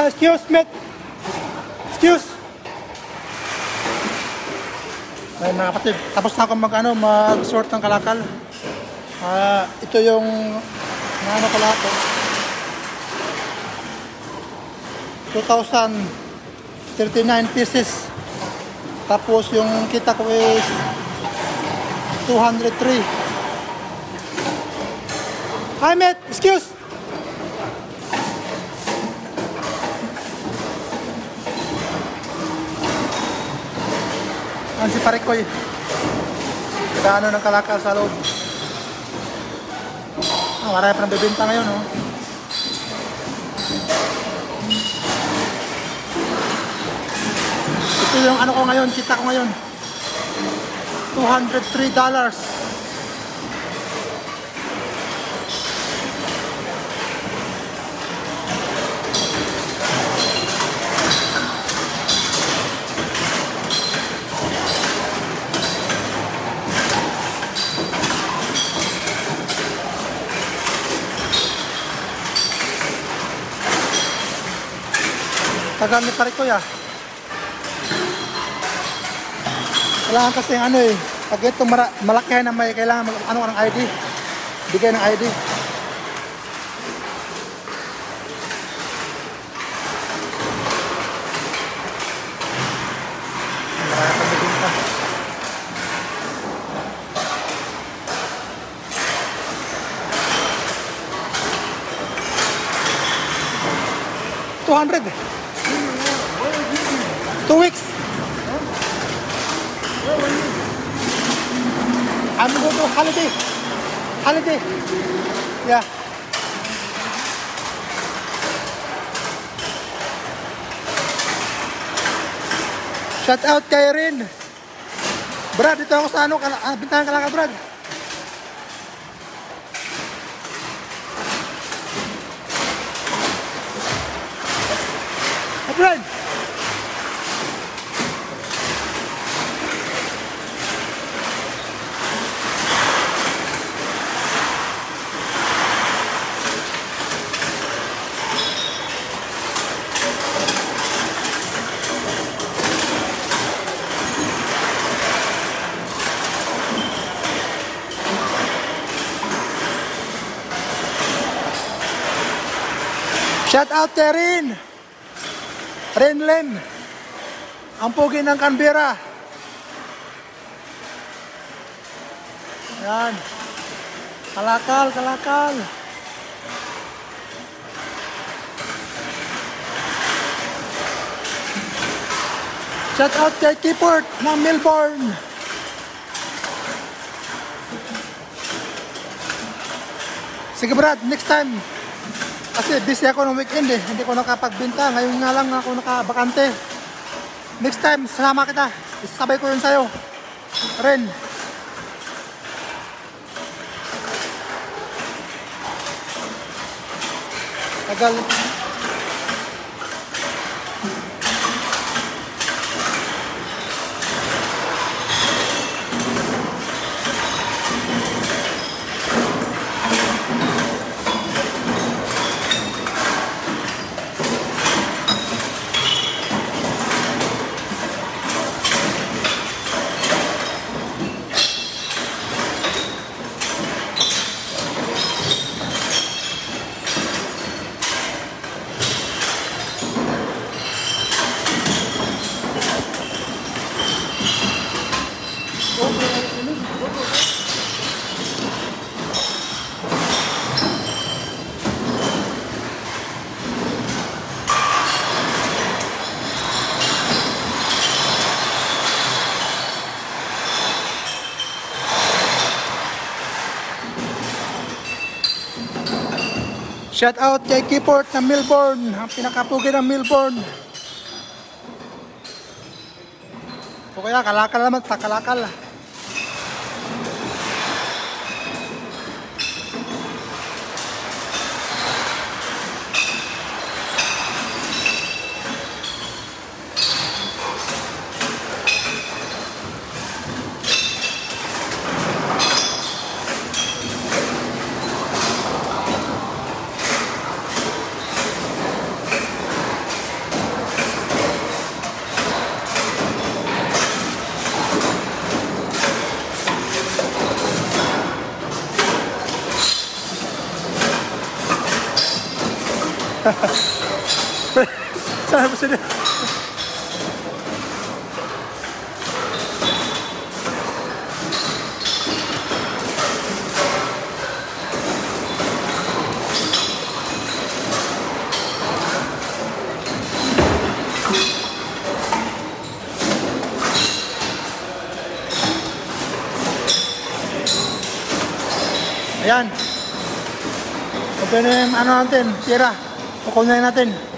Ah, excuse, mate. Excuse. Ay, mga kapatid, tapos na ako mag, ano, mag-sort ng kalakal. Ah, ito yung ano ko lahat. Oh. 2,039 pieces. Tapos yung kita ko is 203. Hi, mate. Excuse. Ang si Parikoy. Nagano ng kalakal sa loob. Ah, marami pa bibenta ngayon, oh. Ito yung ano ko ngayon, kita ko ngayon. $203 dollars. Tagal ni pare ko ya. Kailangan kasi ano eh. Pag ito malakihan na may kailangan mag, ano ng ID. Bigay ng ID. Two hundred. To holiday. Holiday. Yeah. Shout out kay Rin. Brad, dito ako sa ano, bintahan ka lang Brad. Hey, Brad. Shout out kay Rin. Rinlen. Ang pugi ng Canberra. Yan. Kalakal, kalakal. Shout out kay Kiport ng Melbourne. Sige Brad, next time. Kasi busy ako ng weekend eh. Hindi ko nakapagbinta. Ngayon nga lang ako nakabakante. Next time, sama kita. Isasabay ko yun sa'yo. Ren. Tagal. Shout out kay Kiport ng Melbourne, ang pinakapugi ng Melbourne. O kaya kalakal naman, takalakal. Sana Ito na yung ano natin, tira. Kukunin natin.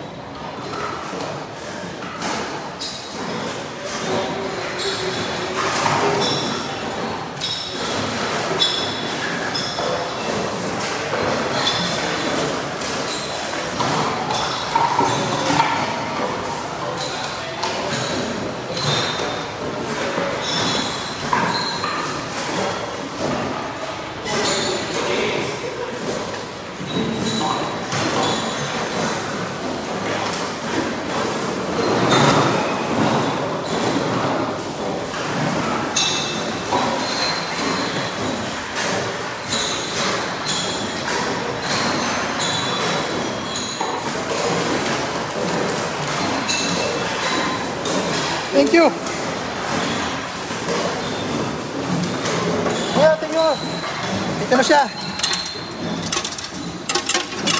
Thank you. Kaya, tingnan. Ito na siya.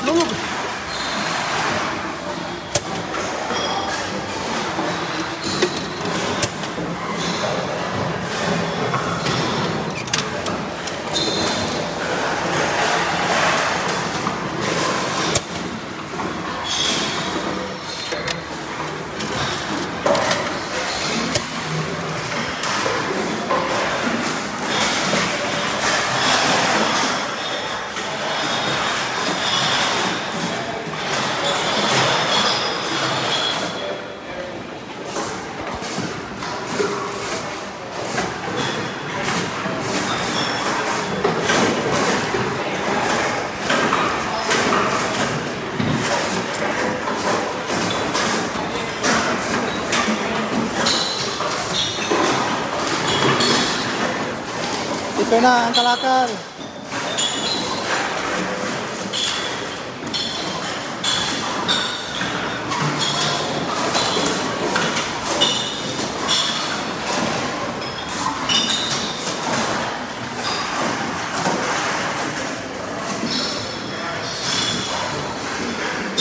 Lulog. Ito na ang kalakal.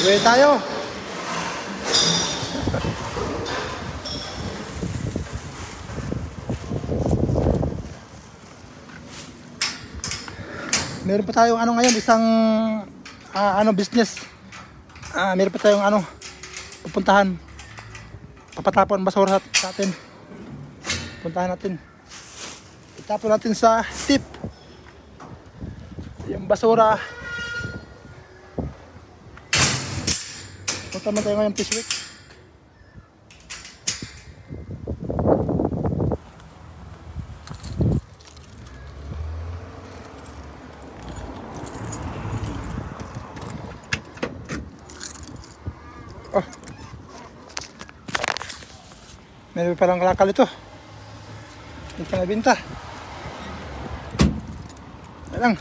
Uwi tayo. Meron pa tayong ano ngayon, isang ah, ano business. Ah, meron pa tayong ano pupuntahan. Papatapon basura sa atin. Puntahan natin. Itapon natin sa tip. Yung basura. Punta man tayo ngayon this week. Meron pa lang kalakal ito. Ito na binta. Ayan lang.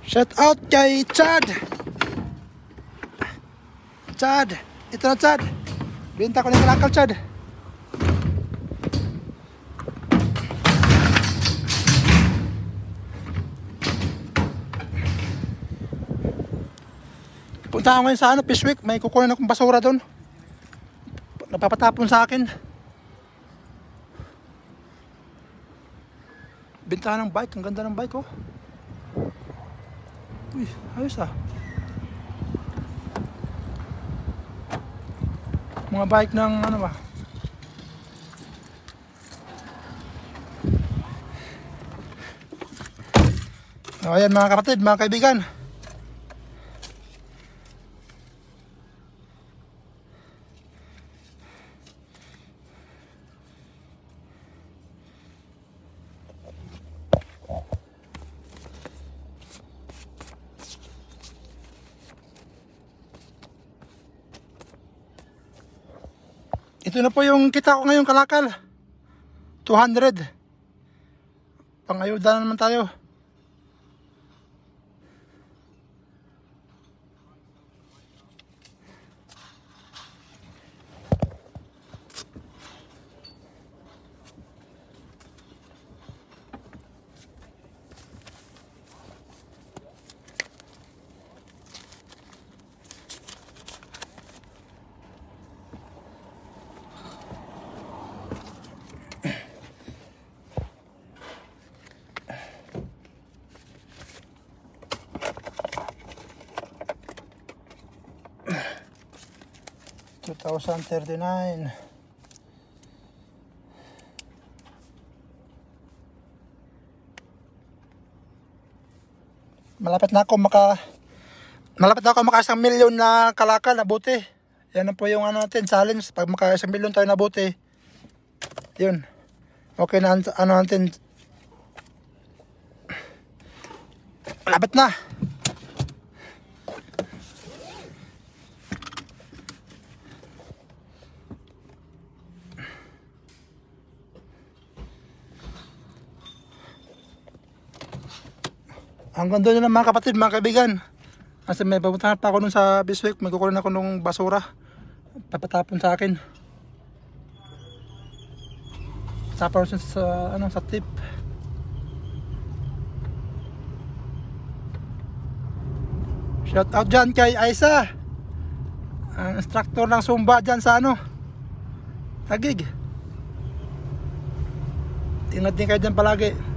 Shout out kay Chad. Chad. Ito na Chad. Binta ko na kalakal Chad. Punta ako ngayon sa ano, Fish. May kukunin akong basura doon. Napapatapon sa akin. Bintahan ng bike. Ang ganda ng bike, oh. Uy, ayos ah. Mga bike ng ano ba? O, ayan mga kapatid, mga kaibigan. Ito na po yung kita ko ngayong kalakal. 200. Pangayuda na naman tayo. 2039. Malapit na ako maka Malapit na ako maka isang milyon na kalakal na buti. Yan po yung ano natin, challenge. Pag maka isang milyon tayo na buti. Yun. Okay na ano natin. Malapit na. Hanggang doon na mga kapatid, mga kaibigan. Kasi may pupuntahan pa ako nun sa Biswick, may kukunin ako nung basura. Papatapon sa akin. Tapos sa ano sa tip. Shout out dyan kay Aisa. Ang instructor ng Zumba dyan sa ano. Tagig. Ingat din kayo dyan palagi.